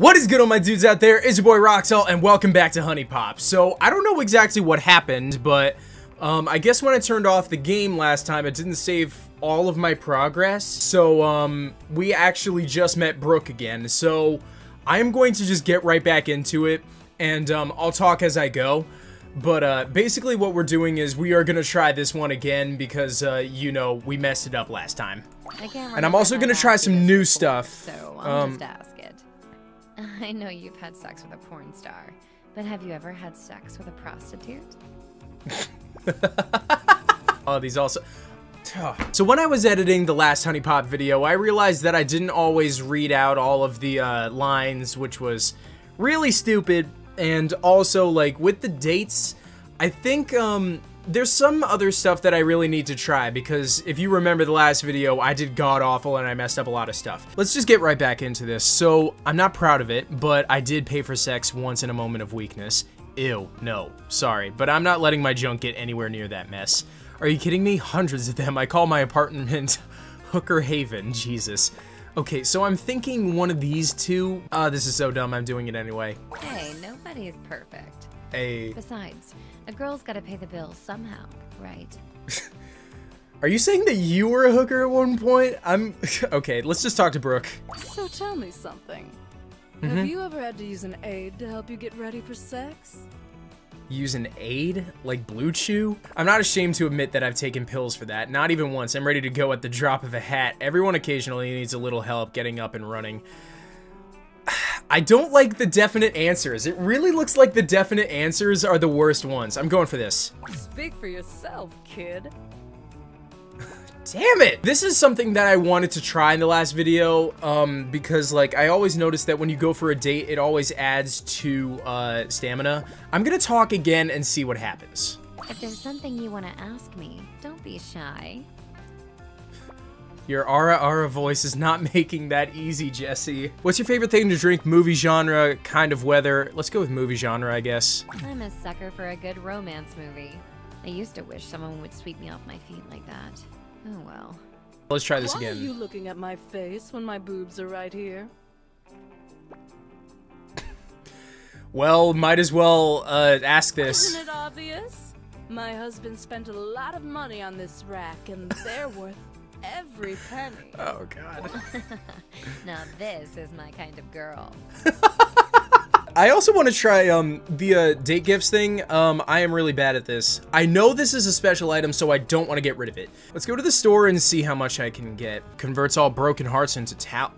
What is good on my dudes out there? It's your boy Roxalt and welcome back to HuniePop. So I don't know exactly what happened, but um, I guess when I turned off the game last time, it didn't save all of my progress. So um, we actually just met Brooke again. So I am going to just get right back into it and um, I'll talk as I go. But uh, basically what we're doing is we are going to try this one again because, uh, you know, we messed it up last time. And I'm also going to try some new stuff. So I'll Um, just ask it. I know you've had sex with a porn star, but have you ever had sex with a prostitute? Oh, these also... So when I was editing the last HuniePop video, I realized that I didn't always read out all of the uh, lines, which was really stupid. And also, like, with the dates, I think um, there's some other stuff that I really need to try, because if you remember the last video, I did god-awful and I messed up a lot of stuff. Let's just get right back into this. So, I'm not proud of it, but I did pay for sex once in a moment of weakness. Ew, no, sorry, but I'm not letting my junk get anywhere near that mess. Are you kidding me? Hundreds of them. I call my apartment Hooker Haven, Jesus. Okay, so I'm thinking one of these two. Ah, this is so dumb, I'm doing it anyway. Hey, nobody's perfect. A. Besides, a girl's gotta pay the bills somehow, right? Are you saying that you were a hooker at one point? I'm. Okay, let's just talk to Brooke. So tell me something. Mm-hmm. Have you ever had to use an aid to help you get ready for sex? Use an aid? Like Blue Chew? I'm not ashamed to admit that I've taken pills for that. Not even once. I'm ready to go at the drop of a hat. Everyone occasionally needs a little help getting up and running. I don't like the definite answers. It really looks like the definite answers are the worst ones. I'm going for this. Speak for yourself, kid. Damn it! This is something that I wanted to try in the last video, um, because, like, I always notice that when you go for a date, it always adds to, uh, stamina. I'm gonna talk again and see what happens. If there's something you wanna ask me, don't be shy. Your Ara Ara voice is not making that easy, Jesse. What's your favorite thing to drink? Movie genre, kind of weather? Let's go with movie genre, I guess. I'm a sucker for a good romance movie. I used to wish someone would sweep me off my feet like that. Oh well. Let's try this Why are you looking at my face when my boobs are right here? Well, might as well, uh, ask this. Isn't it obvious? My husband spent a lot of money on this rack, and they're worth every penny. Oh, God. Now this is my kind of girl. I also want to try um the uh, date gifts thing. Um, I am really bad at this. I know this is a special item, so I don't want to get rid of it. Let's go to the store and see how much I can get. Converts all broken hearts into tal.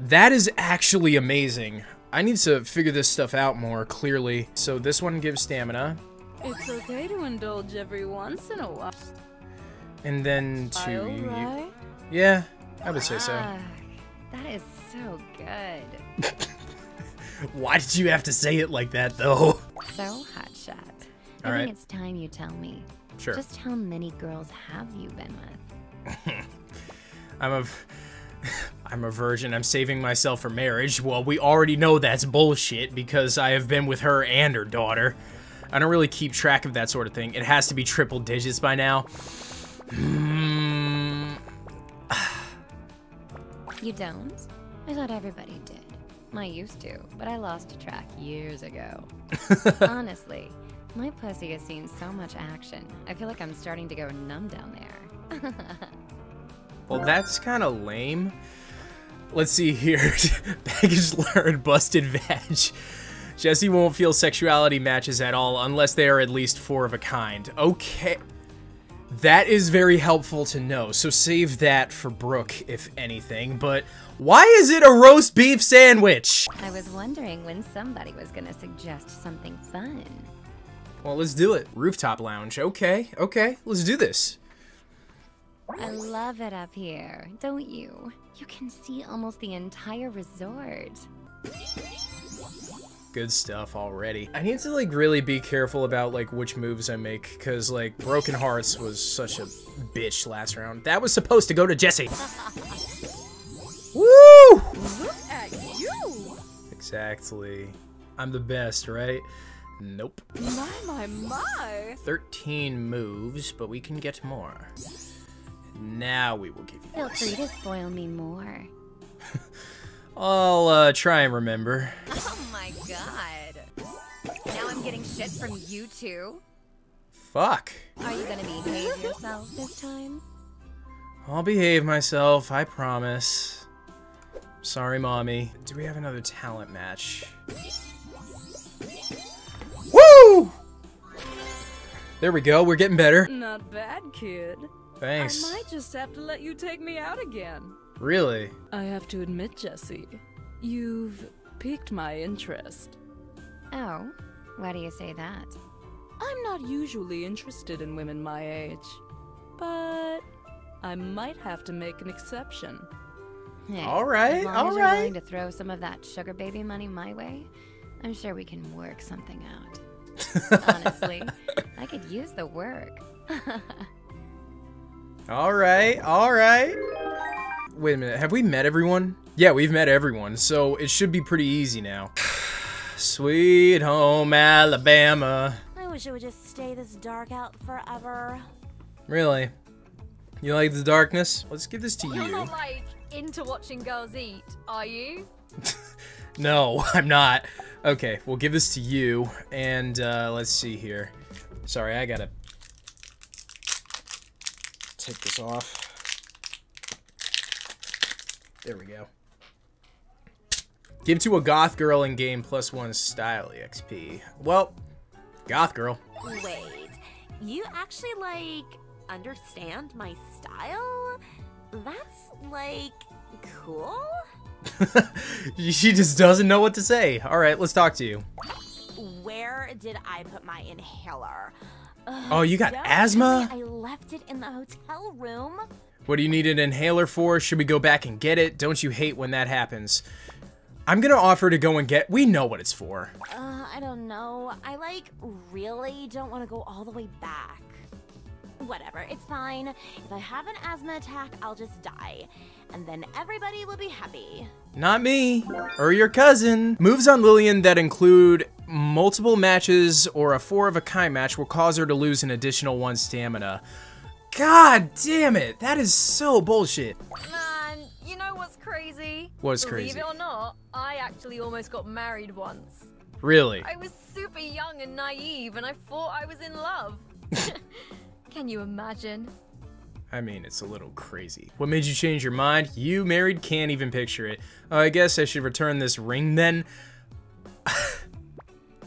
That is actually amazing. I need to figure this stuff out more clearly. So this one gives stamina, It's okay to indulge every once in a while. And then to I'll, you- yeah, I would say so. Ah, that is so good. Why did you have to say it like that though? So, Hotshot. I right. think it's time you tell me. Sure. Just how many girls have you been with? I'm a, I'm a virgin. I'm saving myself for marriage. Well, we already know that's bullshit because I have been with her and her daughter. I don't really keep track of that sort of thing. It has to be triple digits by now. Hmm. You don't? I thought everybody did. I used to, but I lost track years ago. Honestly, my pussy has seen so much action. I feel like I'm starting to go numb down there. Well, that's kind of lame. Let's see here. Baggage learned, busted vag. Jesse won't feel sexuality matches at all unless they are at least four of a kind. Okay. That is very helpful to know, so save that for Brooke, if anything. But why is it a roast beef sandwich? I was wondering when somebody was gonna suggest something fun. Well, let's do it. Rooftop lounge. Okay, okay, let's do this. I love it up here, don't you? You can see almost the entire resort. Good stuff already. I need to like really be careful about like which moves I make because like Broken Hearts was such a bitch last round. That was supposed to go to Jesse. Woo! Look at you! Exactly. I'm the best, right? Nope. My, my, my! 13 moves, but we can get more. Now we will give you Feel this. free to spoil me more. I'll uh, try and remember. Oh my god. Now I'm getting shit from you too? Fuck. Are you gonna behave yourself this time? I'll behave myself, I promise. Sorry, mommy. Do we have another talent match? Woo! There we go, we're getting better. Not bad, kid. Thanks. I might just have to let you take me out again. Really? I have to admit, Jesse, you've piqued my interest. Oh, why do you say that? I'm not usually interested in women my age, but I might have to make an exception. Hey, All right, as long all as you're right. willing to throw some of that sugar baby money my way, I'm sure we can work something out. Honestly, I could use the work. All right, all right. Wait a minute, have we met everyone? Yeah, we've met everyone, so it should be pretty easy now. Sweet home Alabama. I wish it would just stay this dark out forever. Really? You like the darkness? Let's give this to You're you. not like into watching girls eat, are you? No, I'm not. Okay, we'll give this to you, and uh, let's see here. Sorry, I gotta take this off. There we go. Give to a goth girl in game plus one style exp. Well, goth girl. Wait, you actually like understand my style? That's like cool? she just doesn't know what to say. All right, let's talk to you. Where did I put my inhaler? Ugh, Oh, you got asthma? I left it in the hotel room. What do you need an inhaler for? Should we go back and get it? Don't you hate when that happens? I'm gonna offer to go and get. We know what it's for. Uh, I don't know. I like really don't want to go all the way back. Whatever, it's fine. If I have an asthma attack, I'll just die. And then everybody will be happy. Not me or your cousin. Moves on Lillian that include multiple matches or a four of a kind match will cause her to lose an additional one stamina. God damn it! That is so bullshit. Man, you know what's crazy? What's crazy? Believe it or not, I actually almost got married once. Really? I was super young and naive, and I thought I was in love. Can you imagine? I mean, it's a little crazy. What made you change your mind? You married? Can't even picture it. Uh, I guess I should return this ring then.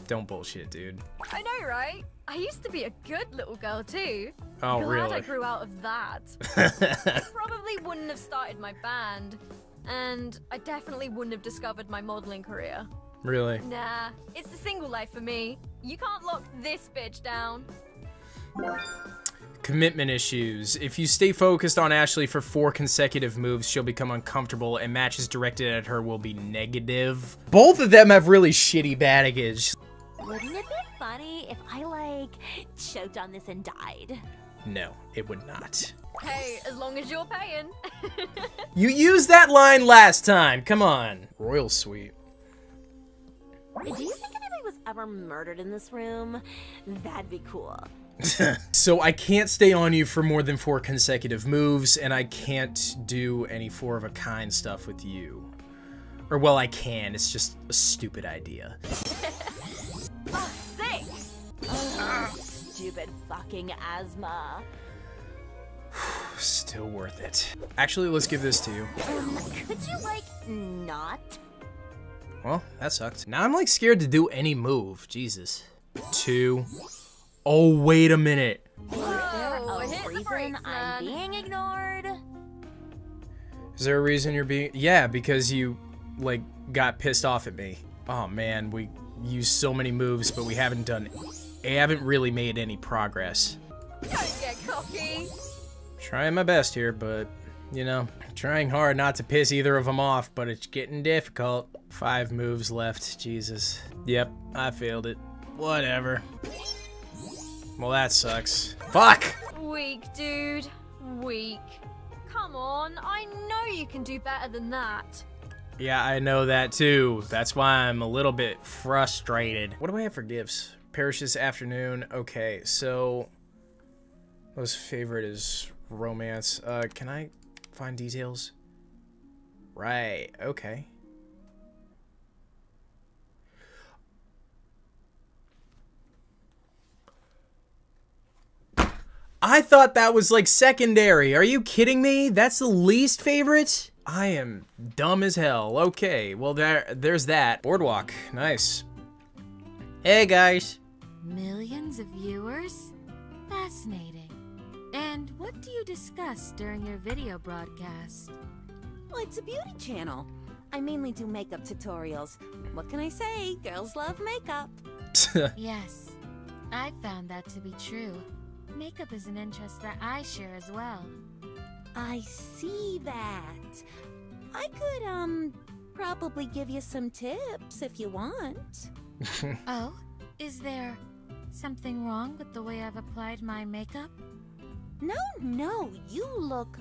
Don't bullshit, dude. I know, right? I used to be a good little girl too. Oh, Glad I grew out of that. I probably wouldn't have started my band, and I definitely wouldn't have discovered my modeling career. really? Nah, it's the single life for me. You can't lock this bitch down. Commitment issues. If you stay focused on Ashley for four consecutive moves, she'll become uncomfortable, and matches directed at her will be negative. Both of them have really shitty baggage. Wouldn't it be funny if I like choked on this and died? No, it would not. Hey, as long as you're paying. You used that line last time. Come on. Royal Suite. Do you think anybody was ever murdered in this room? That'd be cool. So I can't stay on you for more than four consecutive moves, and I can't do any four of a kind stuff with you. Or well, I can. It's just a stupid idea. Stupid fucking asthma. Still worth it. Actually, let's give this to you. Could you like not? Well, that sucked. Now I'm like scared to do any move. Jesus. Two. Oh, wait a minute. Is there Whoa, a hit the reason brakes, I'm being ignored? Is there a reason you're being? Yeah, because you like got pissed off at me. Oh man, we used so many moves, but we haven't done. I haven't really made any progress. Don't get cocky. Trying my best here, but you know, trying hard not to piss either of them off, but it's getting difficult. Five moves left. Jesus. Yep, I failed it. Whatever. Well, that sucks. Fuck. Weak, dude. Weak. Come on, I know you can do better than that. Yeah, I know that too. That's why I'm a little bit frustrated. What do I have for gifts? Parish this afternoon. Okay, so most favorite is romance. Uh, can I find details? Right, okay. I thought that was like secondary. Are you kidding me? That's the least favorite? I am dumb as hell. Okay, well there there's that. Boardwalk. Nice. Hey guys. Millions of viewers? Fascinating. And what do you discuss during your video broadcast? Well, it's a beauty channel. I mainly do makeup tutorials. What can I say? Girls love makeup. Yes, I found that to be true. Makeup is an interest that I share as well. I see that. I could, um, probably give you some tips if you want. Oh, is there something wrong with the way I've applied my makeup? No, no, you look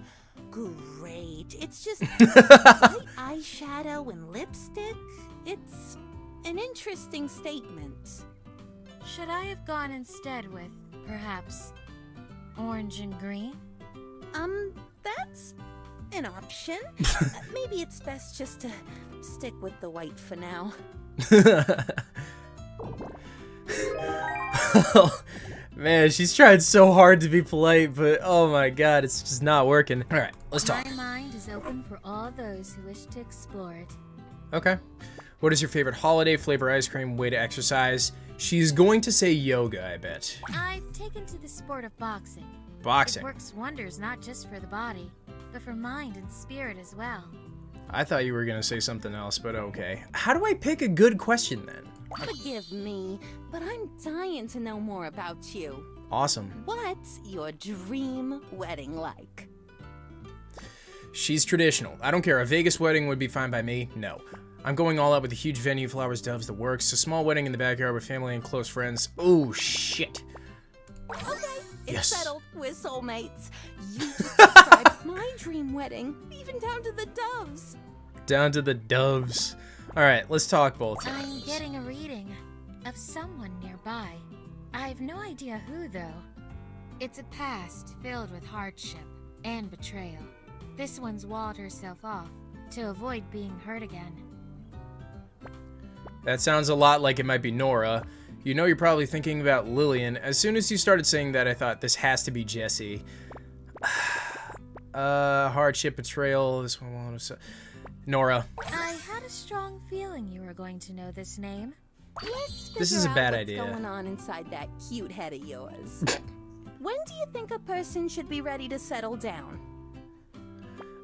great. It's just white eyeshadow and lipstick. It's an interesting statement. Should I have gone instead with, perhaps, orange and green? Um, that's an option. Uh, Maybe it's best just to stick with the white for now. Man, she's tried so hard to be polite, but oh my god, it's just not working. All right, let's talk. My mind is open for all those who wish to explore it. Okay. What is your favorite holiday flavor ice cream way to exercise? She's going to say yoga, I bet. I've taken to the sport of boxing. Boxing. It works wonders not just for the body, but for mind and spirit as well. I thought you were going to say something else, but okay. How do I pick a good question then? Forgive me, but I'm dying to know more about you. Awesome. What's your dream wedding like? She's traditional. I don't care. A Vegas wedding would be fine by me. No. I'm going all out with a huge venue, flowers, doves, the works. A small wedding in the backyard with family and close friends. Oh, shit. Okay, it's Yes. settled. We're soulmates. You just described my dream wedding, even down to the doves. Down to the doves. All right, let's talk both I'm times. getting a reading of someone nearby. I've no idea who, though. It's a past filled with hardship and betrayal. This one's walled herself off to avoid being hurt again. That sounds a lot like it might be Nora. You know you're probably thinking about Lillian. As soon as you started saying that, I thought this has to be Jesse. uh, hardship, betrayal. This one Nora. I had a strong feeling you were going to know this name. Let's This is a bad what's idea. going on inside that cute head of yours? when do you think a person should be ready to settle down?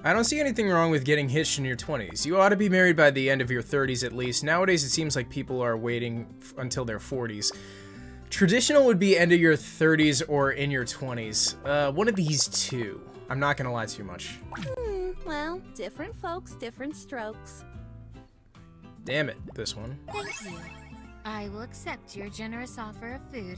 I don't see anything wrong with getting hitched in your 20s. You ought to be married by the end of your 30s at least. Nowadays, it seems like people are waiting until their 40s. Traditional would be end of your 30s or in your 20s. Uh, one of these two. I'm not gonna lie too much. Hmm, well, different folks, different strokes. Damn it, this one. Thank you. I will accept your generous offer of food.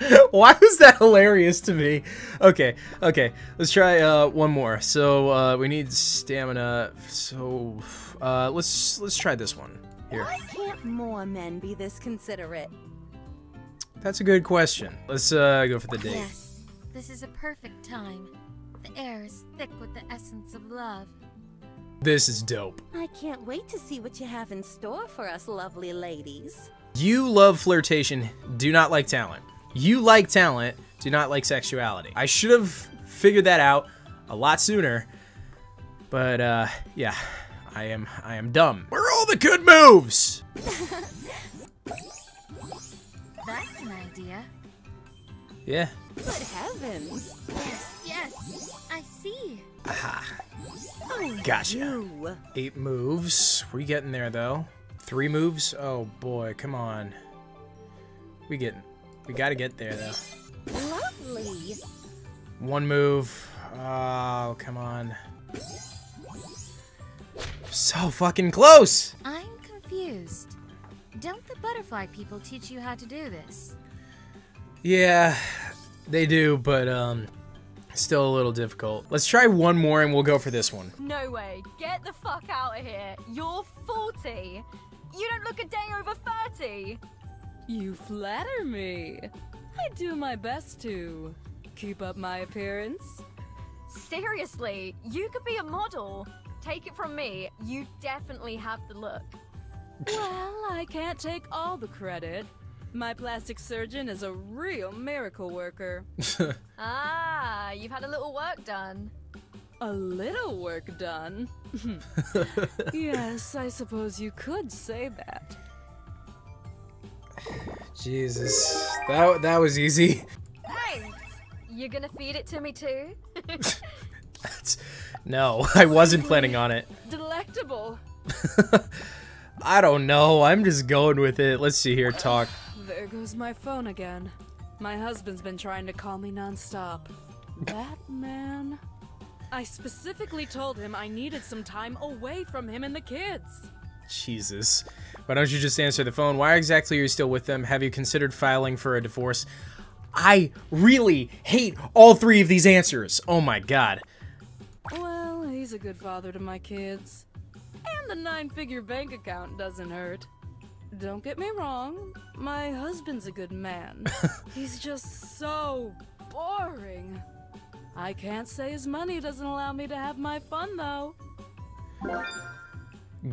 Why was that hilarious to me? Okay, okay. Let's try uh, one more. So uh, we need stamina. So uh, let's let's try this one here. Why can't more men be this considerate? That's a good question. Let's uh, go for the date. Yes, this is a perfect time. The air is thick with the essence of love. This is dope. I can't wait to see what you have in store for us lovely ladies. You love flirtation, do not like talent. You like talent, do not like sexuality. I should have figured that out a lot sooner. But uh yeah, I am I am dumb. Where are all the good moves? That's an idea. Yeah. Good heavens! Yes, yes, I see. Oh, Gotcha. you. Eight moves. We getting there though. Three moves? Oh boy, come on. We getting we gotta get there though. Lovely. One move. Oh, come on. So fucking close! I'm confused. Don't the butterfly people teach you how to do this? Yeah, they do, but um, still a little difficult. Let's try one more and we'll go for this one. No way. Get the fuck out of here. You're 40. You don't look a day over 30. You flatter me. I do my best to keep up my appearance. Seriously, you could be a model. Take it from me, you definitely have the look. Well, I can't take all the credit. My plastic surgeon is a real miracle worker. Ah, you've had a little work done. A little work done. yes, I suppose you could say that. Jesus, that that was easy. Thanks. You're gonna feed it to me too? That's, no, I wasn't planning on it. Delectable. I don't know. I'm just going with it. Let's see here. Talk. There goes my phone again. My husband's been trying to call me nonstop. That man. I specifically told him I needed some time away from him and the kids. Jesus. Why don't you just answer the phone? Why exactly are you still with them? Have you considered filing for a divorce? I really hate all three of these answers. Oh my god. Well, he's a good father to my kids. And the nine figure bank account doesn't hurt. Don't get me wrong, my husband's a good man. he's just so boring. I can't say his money doesn't allow me to have my fun, though.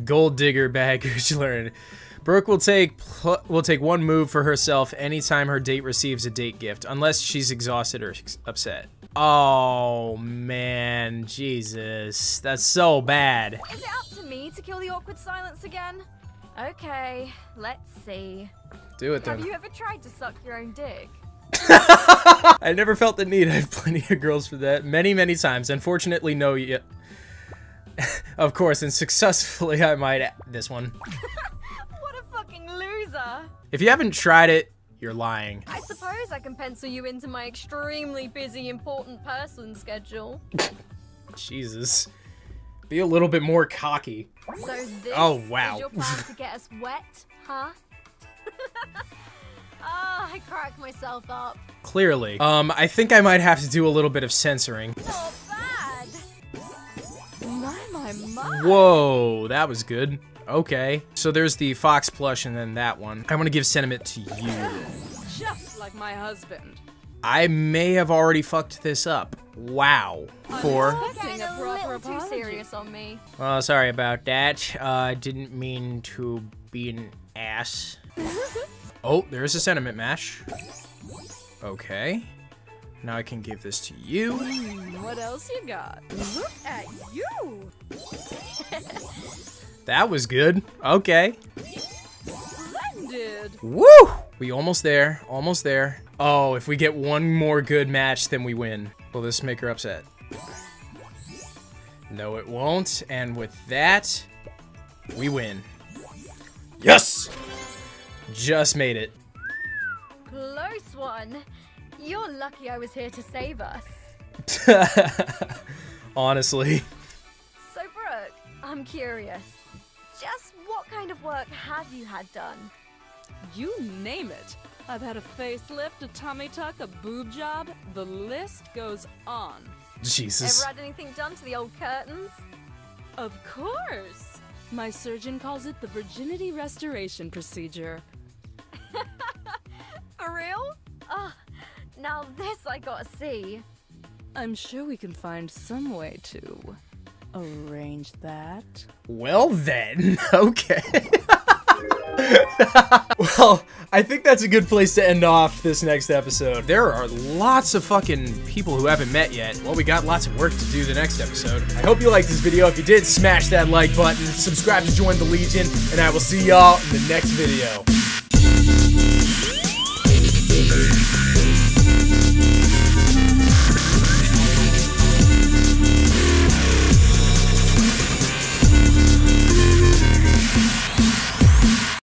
Gold digger baggage learned. Brooke will take pl- will take one move for herself anytime her date receives a date gift, unless she's exhausted or ex- upset. Oh man, Jesus, that's so bad. Is it up to me to kill the awkward silence again? Okay, let's see. Do it then. Have you ever tried to suck your own dick? I never felt the need. I have plenty of girls for that. Many, many times. Unfortunately, no yet. of course, and successfully, I might. This one. What a fucking loser! If you haven't tried it, you're lying. I suppose I can pencil you into my extremely busy, important person schedule. Jesus. Be a little bit more cocky. So this Oh, wow. is your plan to get us wet, huh? Ah, I crack myself up. Clearly. Um, I think I might have to do a little bit of censoring. Not bad. My, my, my. Whoa, that was good. Okay. So there's the Fox plush and then that one. I want to give sentiment to you. Just like my husband. I may have already fucked this up. Wow. Four. Getting Getting a a proper little too serious on me. Oh, sorry about that. Uh, didn't mean to be an ass. oh, there's a sentiment mash. Okay. Now I can give this to you. Hmm, What else you got? Look at you! That was good. Okay. Splendid! Woo! We almost there. Almost there. Oh, if we get one more good match, then we win. Will this make her upset? No, it won't. And with that, we win. Yes! Just made it. Close one. You're lucky I was here to save us. Honestly. So, Brooke, I'm curious. Just what kind of work have you had done? You name it. I've had a facelift, a tummy tuck, a boob job. The list goes on. Jesus. Ever had anything done to the old curtains? Of course! My surgeon calls it the virginity restoration procedure. For real? Ah, now this I gotta see. I'm sure we can find some way to arrange that. Well then, okay. well, I think that's a good place to end off this next episode. There are lots of fucking people who haven't met yet. Well, we got lots of work to do the next episode. I hope you liked this video. If you did, smash that like button, subscribe to join the Legion, and I will see y'all in the next video.